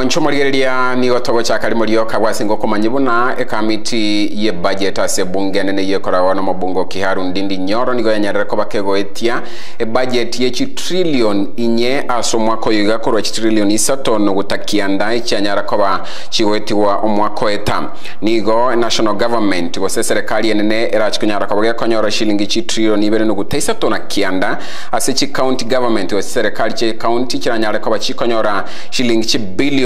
mwancho morigereria nigo togochaka rimorio kabwasingo komanyi buna ekamiti ye budget ase bunge nene yekorawa na mabungo kiharu ndindi nyoro nigo yanyarire e ebudget ye chitrillion inye ase omwaka oyo igakorwa chitrillion isato nogutakianda echianyara koba chigoetigwa omwaka oeta nigo national government gose serikali enene erachikonyara koba gekonyora shilingi chitrillion ibere noguta isato na kianda. Ase chi county government gose serikali chi county chiranyare koba chikonyora shilingi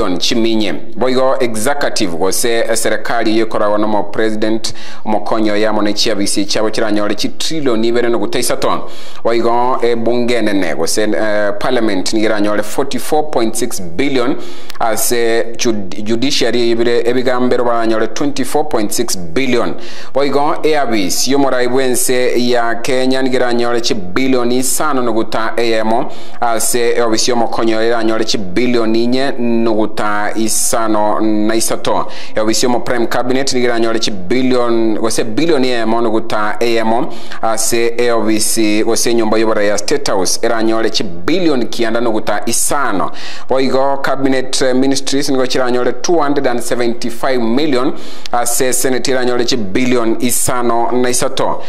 chibilion chiminye. Boigo executive gose serikali yekoragwo nomo president omokonyo yamo ne chiabisi chiranyore chitrillion ibere noguta ton. Boigo ebunge enene gose uh, parliament nigiranyore 44.6 billion ase jud judiciary ibire ebigambero baranyore 24.6 billion. Boigo airways yomorai bwense ya kenya nigiranyore chibilioni isano noguta eyemo ase eobisi yomokonyo iranyore chibilioni inye noguta isano na isato eobisi yomo prime cabinet nigiranyore chibilion gose bilioni eyemo noguta amo ase eobisi wase nyomba yobara ya state house eranyore chibilioni kianda noguta isano. Boigo cabinet ministries nigo chiranyore 275 million. Ase senate iranyore chibilion isano na isato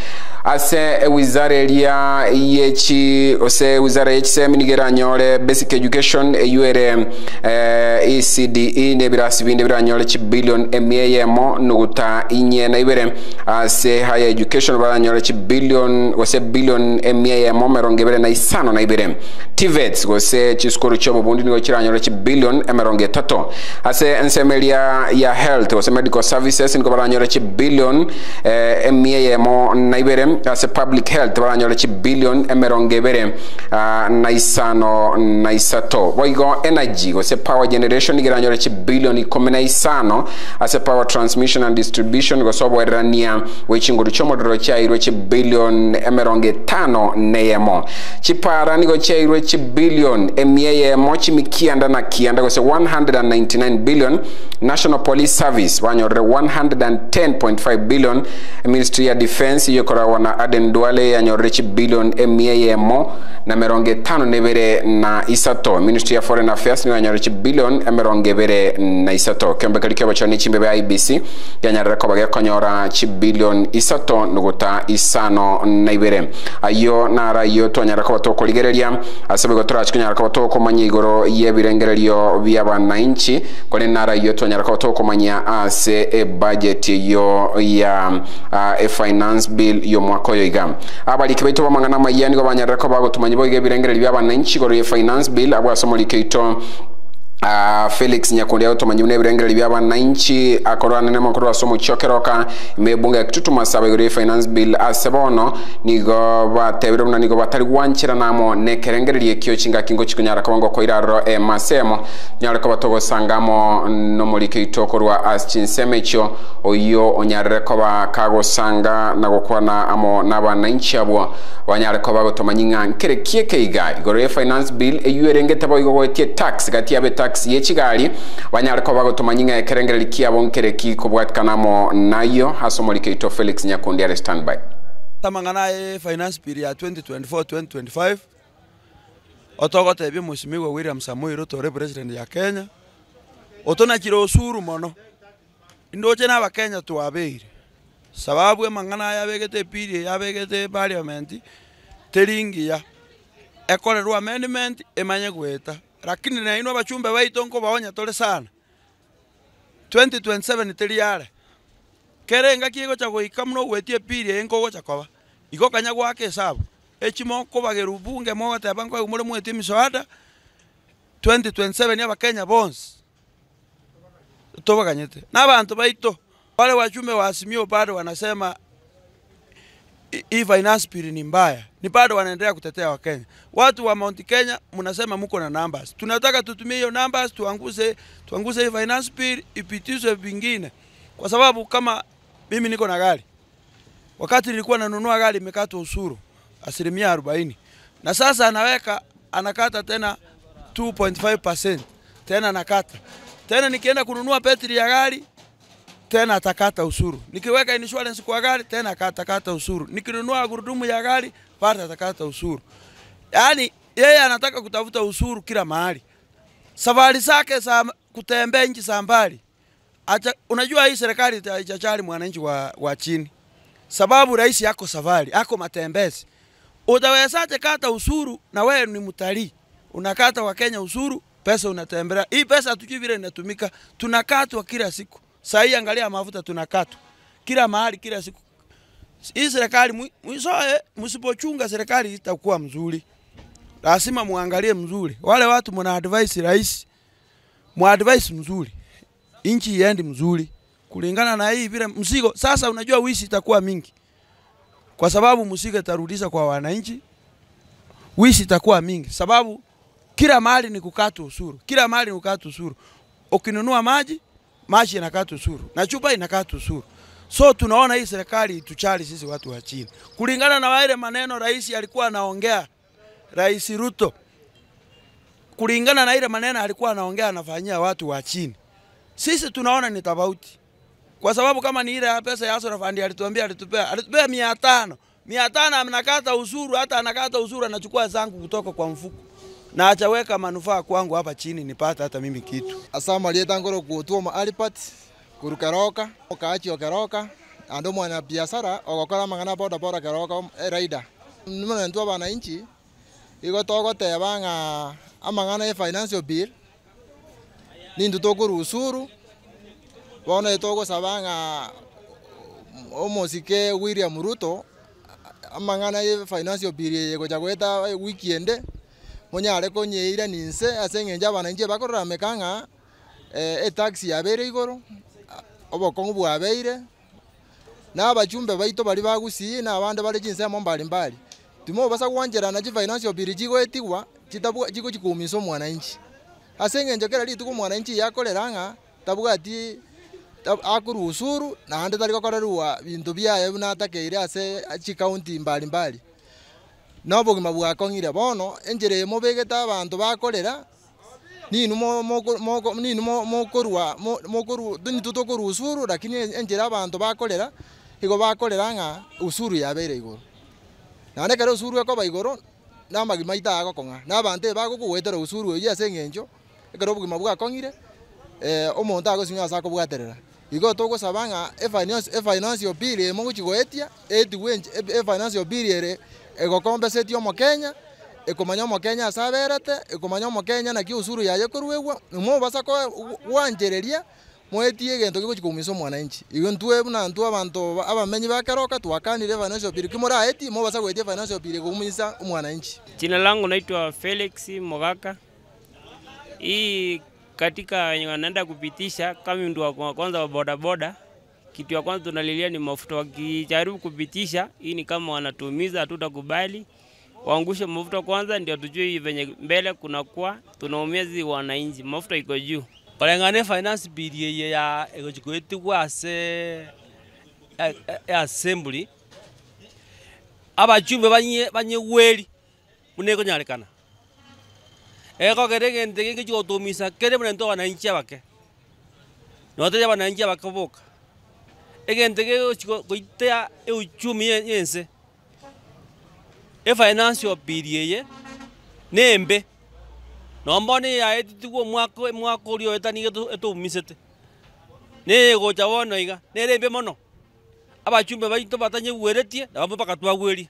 ase ewizara elia yechi ose wizara yechisemi nigiranyore basic education eyuere eh, ecde nebirasi binde biranyole chibilion emieyemo nuguta inye na ibere ase higher education baranyole chibilion ose bilion emieyemo merongo ibere na isano na ibere tvets gose chiskuru chobo bundi nigo chiranyole chibilion emerongo etato ase ensemeria ya health ose medical services nigo baranyole chibilion eh, emieyemo na ibere ase public health baranyola chi billion emerongo ibere uh, na isano na isato boigo energy gose power generation igeranyola chi billion ikumi na isano ase power transmission and distribution gose obwererania wechinguru chomodoro chiairwe chibilion emerongo etano neyemo. Chipara nigo chiairwe mo emieyemo chimikianda na kianda gose 199 billion national police service wanyore 110.5 billion ministry ya defense iyokoragwa na aden duale yanyorere chibilion emieyemo na merongo etano nebere na isato. Ministry ya foreign affairs niyo yanyorere chibilion emerongo bere na isato. Kiombekeri kiobo chio ni chimbe bya ibc yanyarire konyora gekonyora chibilion isato nuguta isano na ibere ayo nara iyo twanyara koba tukurigereria ase bigo turachikunyara koba tukumanya igoro yebirengererio bya bananchi kone nara iyo twanyara koba tukumanya ase e budget yo ya e finance bill yo mwaka oyo iga abaliki baitu bamang'ana maiya nigo banyarire koba gutumanya boiga ebirengereri bya bananchi igoro ye finance bill abo asomolike ito Uh, felix nyakundi agotomanyi buna ebirengereri bya bananchi akorwa nene makuru ase omochiokeroka mebunga ekitutuma saba igoro finance bill asebono nigo batebire muna nigo batari gwanchira namo nekerengereri ekio chinga kingo chikunyara kongo ko iraro e emasemo nyare ko togosangamo nomorike ito korwa ase chinsemo echio oyo onyarire koba kagosanga na gokwana amo nabananchi abo banyare koba gotomanyi nyinga nkere kieke iga igoro ya finance bill eyuerengete bo igo goetie tax gati yabe tax yechigali banyare bagotoma nyinga ng'a ekerengereri kiabo nkereki kobwatikanamo nayo ase omorike ito felix nyakundi are standby. Tamang'ana e finance period 2024-2025 otogotebia mheshimiwa william samoei ruto re president ya kenya. Otonachire osuru mono. Indoche na abakenya twabeire sababu emang'ana yabegete ya yabegete parliament teringiya ekorerwa amendment emanye gweta lakini naino abachumbe baito nkobaonya tore sana. 2027 teriare kerenga kiegocha goika muno gwetie epiri eye nkogocha koba igo kanya gwaka esabu echimo kobagera ubunge mogoteba nkoigu more mwetie emisoada 2027 abakenya bonsi tobaganyete na abanto baito. Wale wachumbe wa Azimio bado wanasema hi- hii finance bill ni mbaya, ni bado wanaendelea kutetea Wakenya. Watu wa Mount Kenya mnasema mko na numbers, tunataka tutumie hiyo numbers tuanguze, tuanguze hii finance bill ipitishwe vingine, kwa sababu kama mimi niko na gari, wakati nilikuwa nanunua gari imekatwa ushuru asilimia arobaini. Na sasa anaweka anakata tena 2.5% tena nakata tena, nikienda kununua petri ya gari tena atakata ushuru. Nikiweka insurance kwa gari tena atakata ushuru. Nikinunua gurudumu ya gari pata atakata ushuru. Yaani yeye anataka kutafuta ushuru kila mahali. Safari zake za kutembea nchi za mbali. Acha, unajua hii serikali haijajali mwananchi wa, wa chini, sababu rais yako safari ako matembezi. Utawezaje kata usuru na wewe ni mtalii unakata wa Kenya usuru, pesa unatembea. hii pesa, hatujui vile inatumika, tunakatwa kila siku. Saa hii angalia mafuta tunakatwa kila mahali kila siku. Hii serikali mwisoe, msipochunga serikali itakuwa mzuri, lazima muangalie mzuri. Wale watu mna advice rais, mu advice mzuri, inchi iendi mzuri kulingana na hii vile mzigo. Sasa unajua wishi itakuwa mingi, kwa sababu mzigo itarudisha kwa wananchi, wishi itakuwa mingi sababu kila mahali ni kukata usuru, kila mahali ni kukata usuru. Ukinunua maji, maji inakaa tusuru na chupa inakaa tusuru. So tunaona hii serikali tuchali sisi watu wa chini, kulingana na wale maneno rais alikuwa anaongea, Rais Ruto, kulingana na ile maneno alikuwa anaongea anafanyia watu wa chini, sisi tunaona ni tofauti, kwa sababu kama ni ile pesa ya Asura Fund alituambia, alitupea alitupea mia tano. Mia tano anakata usuru, hata anakata usuru anachukua zangu kutoka kwa mfuko na achaweka manufaa kwangu hapa chini nipate hata mimi kitu. Asama lietangoro kutua alipat kurukeroka okaachi okeroka ando mwana biashara ogokora mang'ana boda boda keroka eraida bana inchi, bananchi igo togoteba ng'a amang'ana e financial bill. Nindu tokuru usuru bono togosaba ng'a omosike William Ruto amang'ana e financial bill egocha goeta wiki ende monyare konyeire ninse ase eng'encho abananchi bakororomeka ng'a etaxi yabeire igoro obokong'u bwabeire na abachumbe baito bari bagusii na abande bare chinsemo mbali mbali timo basa gwancherana chi financial bill chigoetigwa chigochikumisa omwananchi ase eng'encho kera rituko omwananchi yakorera ng'a tabwati akorwa usuru naende tari gokorerwa binto biaye buna atakeire ase chikaunti mbali mbali bogima bwakong'ire bono enchera eye mobegete abanto bakorera ninu ninu mokorwa nitu tokorwa usuru lakini enchera abanto bakorera igo bakorera ng'a usuru yabeire igoro naende kero usuru ekoba igoro na amagima aito agokong'a na abanto ebagokogwetera usuru oyio ase eng'encho ekero obogima bwakong'ire omonto agosinywa ase akobwaterera igo togosaba ng'a efinancial bill eye mogochigoetia etigwe efinancial bill ere egokombesetie omokenya ekomanya omokenya ase aberete ekomanya omokenya naki usuru yaye korwegwa mobasa gwanchereria mwetie egento gigochi koumisa omwananchi igo ntwe buna ntwe abanto abamenyi ba keroka twakanire financial bill. Kimoraeti mobasa goetia financial bill koumisa omwananchi Jina langu naitwa Felix Mogaka. Hii katika wanaenda kupitisha kama mtu wa kwanza wa bodaboda, kitu ya kwanza tunalilia ni mafuta. Wakijaribu kupitisha hii ni kama wanatumiza, hatutakubali. Waangushe mafuta kwanza, ndio tujue venye mbele kunakuwa tunaumia zi wananchi. Mafuta iko juu. bareng'ane finance bill yeye ya egochikoetigwa ase assembly abachumbe banye banyeweri buna ekonyarekana ekogera egente geke chigotumisa kere buna ntwe abananchi abake noteria abananchi abake boka egente gegoitea euchumi yense. Ense efinancial bill yeye nembe nombono yaetitigwa omwaka mwaka oria oetani etoumisete negocha bono iga nere embe mono. Abachumbe baito batanyegweretie nabo mpaka twagwerie